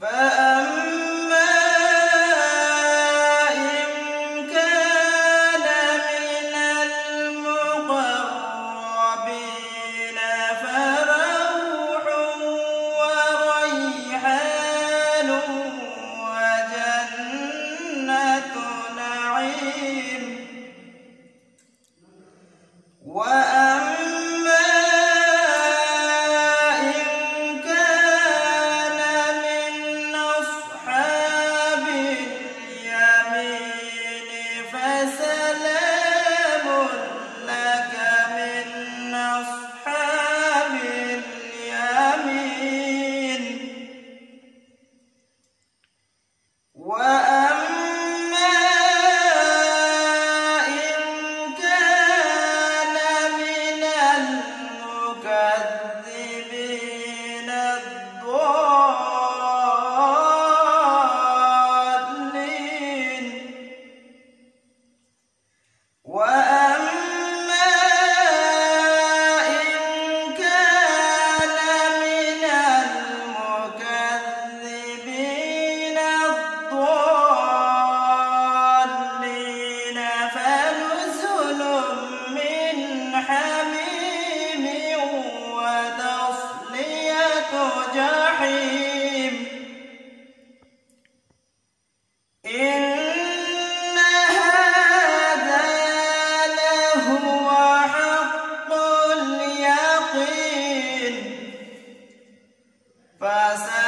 فأ حميم وتصلية جحيم. إن هذا لهو حق اليقين. فسأل